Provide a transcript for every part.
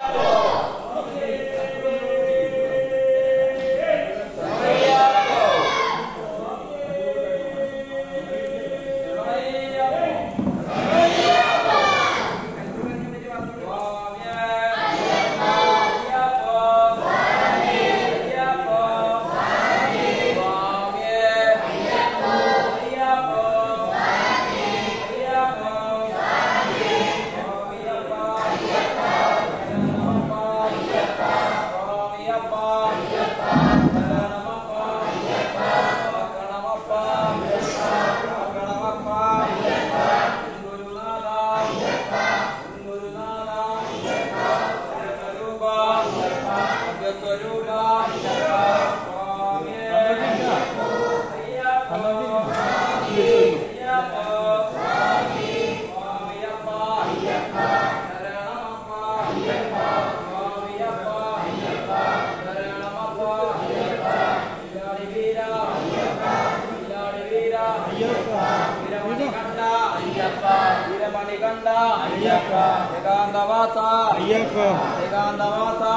Oh! نواسا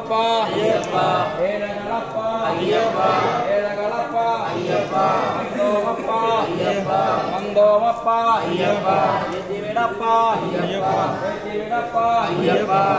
ஏழகலப்பா Ayyappa. ஏழகலப்பா Ayyappa. ஏழகலப்பா Ayyappa. வந்தோமப்பா. Ayyappa. வந்தோமப்பா. Ayyappa. ஏத்தி விடப்பா ஐயப்பா. ஏத்தி விடப்பா ஐயப்பா.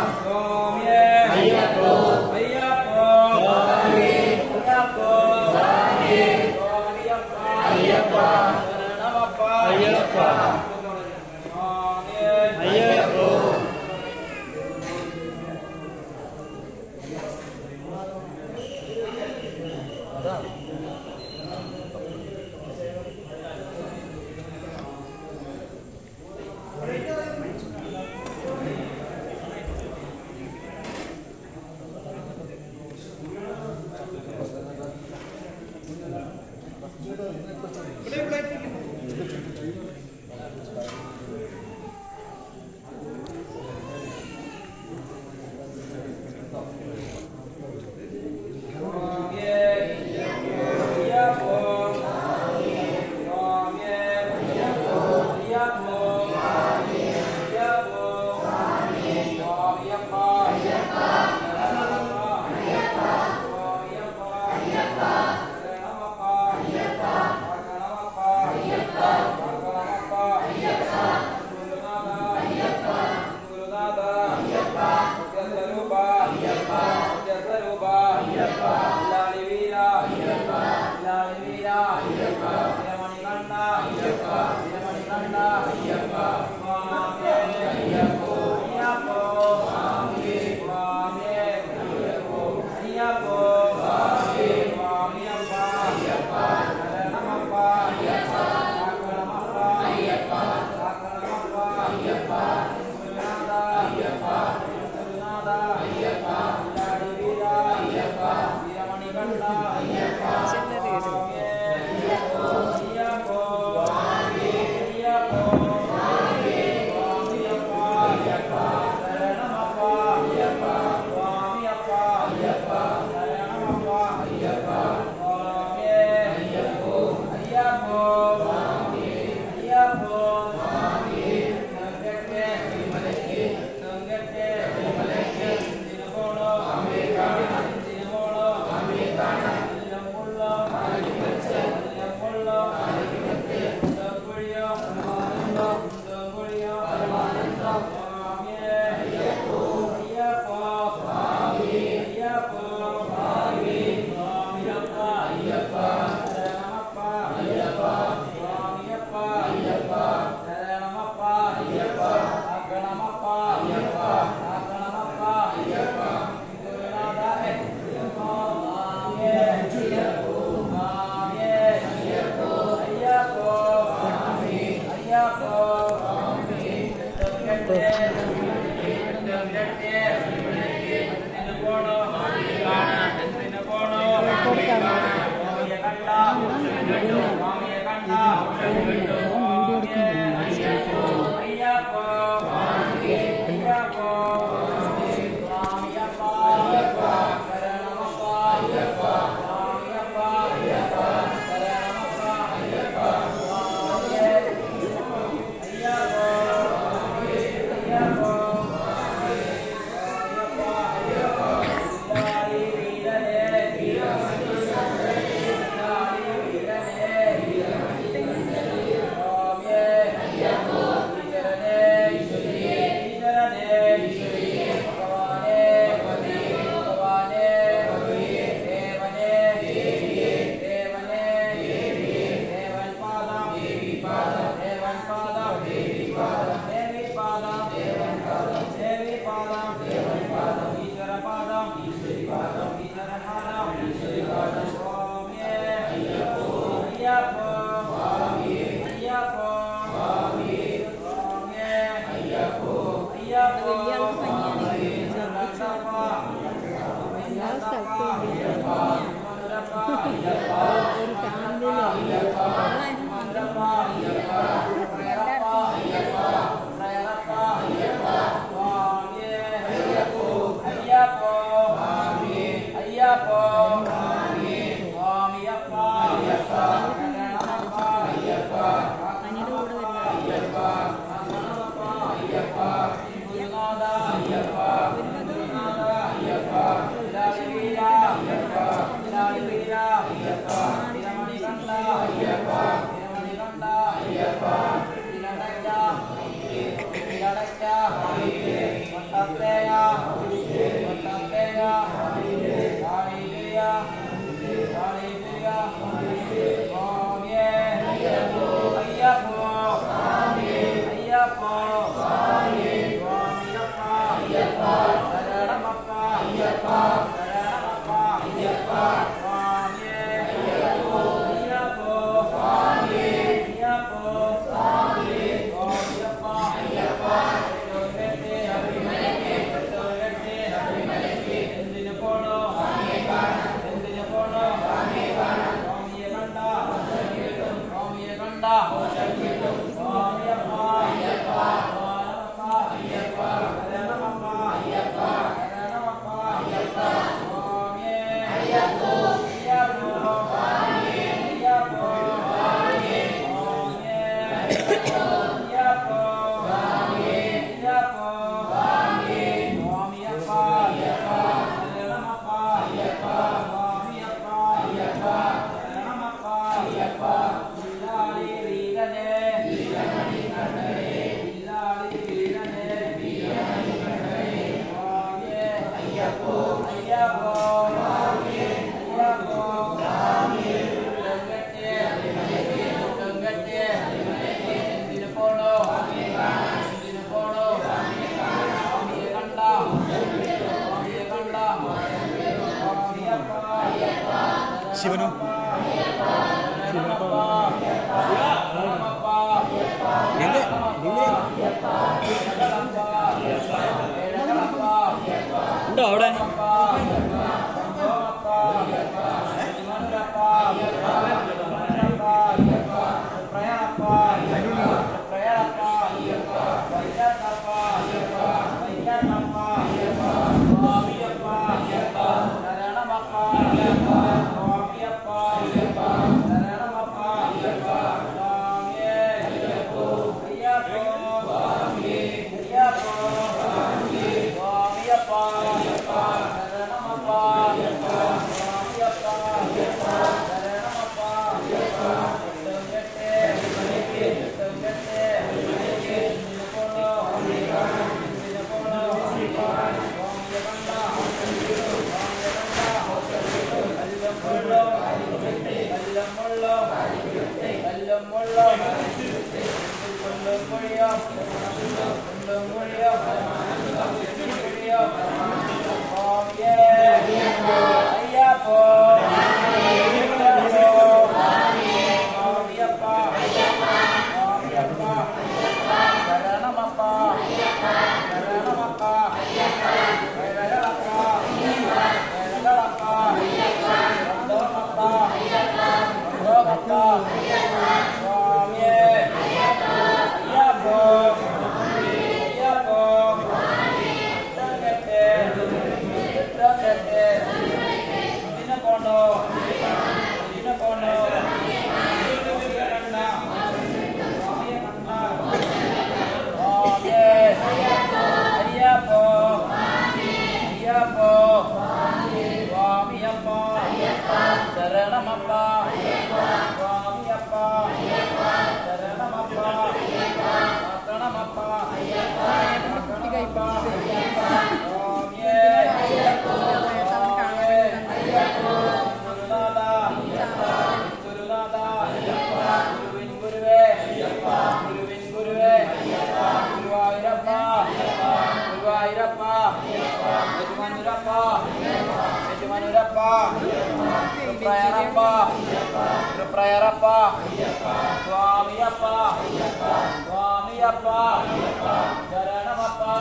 ஐயப்பா சரணமப்பா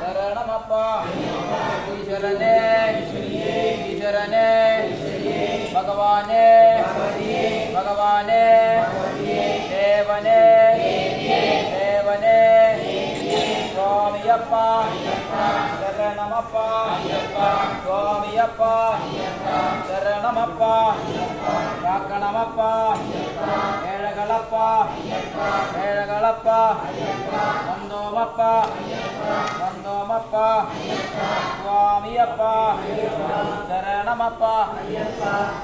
சரணமப்பா ஈஸ்வரனே ஈஸ்வரனே பகவானே பகவானே தேவனே தேவனே சுவாமியப்பா சரணமப்பா சுவாமியப்பா சரணமப்பா காக்கணமப்பா ஏழகளப்பா ஏழகளப்பா வந்தோமப்பா. வந்தோமப்பா. சுவாமியப்பா. சரணமப்பா.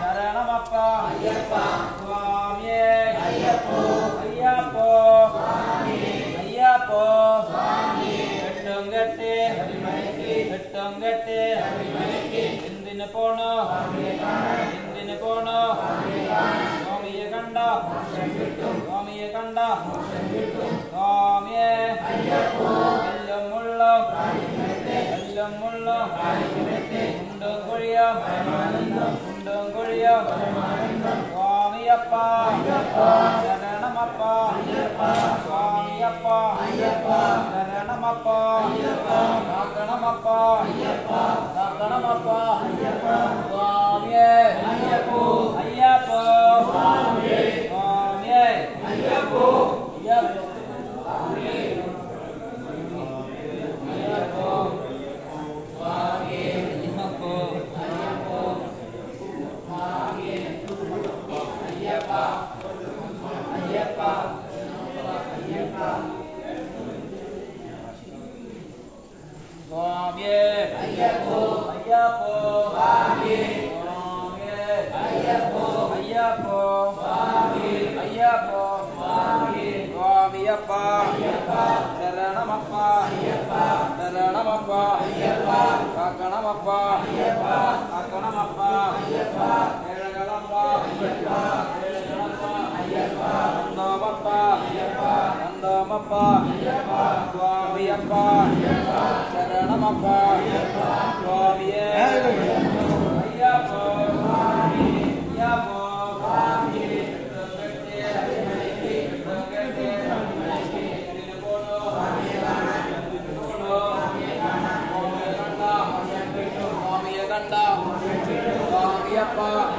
சரணமப்பா. சுவாமியே. ஐயப்போ. ஐயப்போ. ஐயப்போ எட்டுங்கட்டு எட்டுங்கட்டு கண்டா. சுவாமியே கண்டா. சுவாமியே. எல்லம் உள்ளம் எல்லம் உள்ளம் குண்டம் கொழியம் குண்டம் கொழியம் சுவாமி அப்பா சரணம் சுவாமியே. ஐயப்போ. ஐயா Ayyako. Ayyako. Ayyako. சுவாமியப்பா சரணமப்பா. சரணமப்பா. காக்கணமப்பா. காக்கணமப்பா. ஏழகளப்பா ஏழகளப்பா வந்தோமப்பா வந்தோமப்பா சுவாமியப்பா. சரணமப்பா. சுவாமியே ஐயப்போ ஐயப்போ சுவாமிய கண்டா சுவாமியப்பா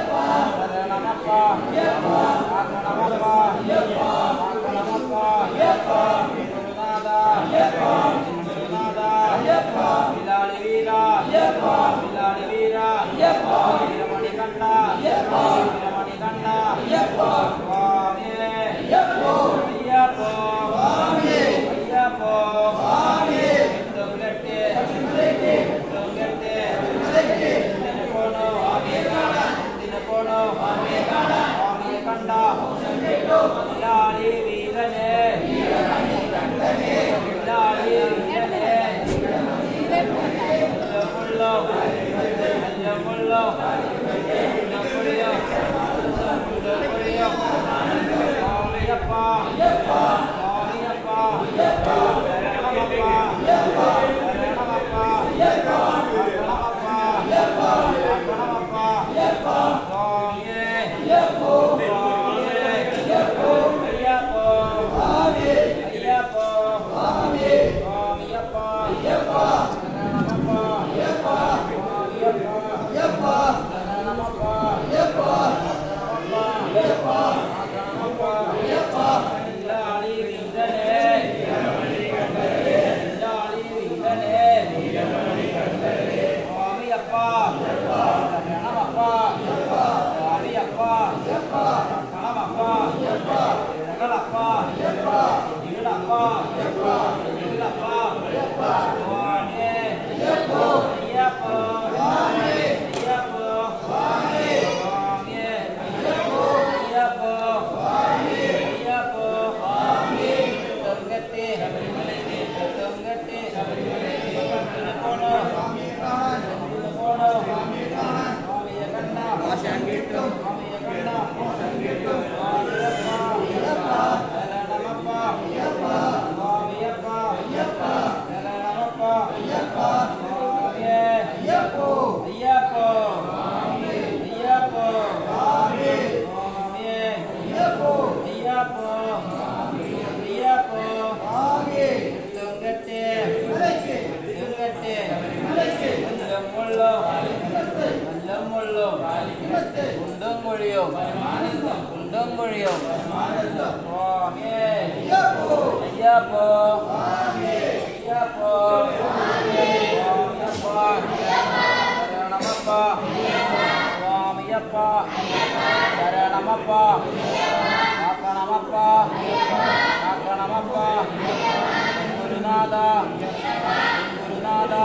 Iya, Pak. Iya, Pak. Iya, Pak. மொழியும் குண்டம் மொழியும் ஐயாப்போ ஐயாப்போ சரணமப்பா சுவாமியப்பா சரணமப்பா காக்கணமப்பா காக்கணமப்பா குருநாதா குருநாதா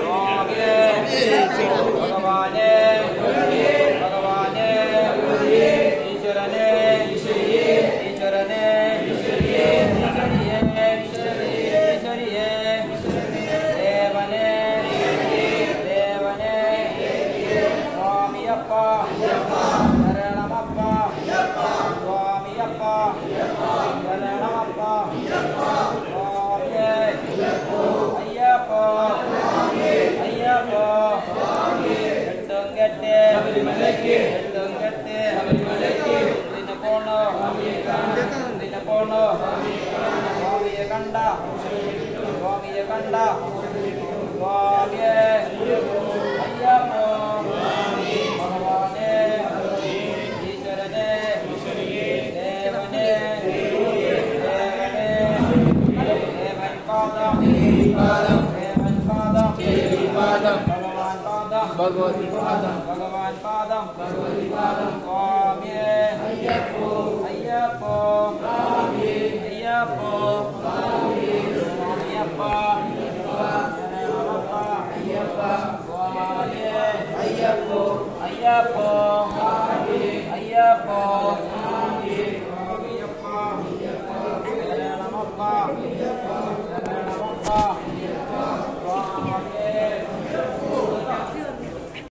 谢谢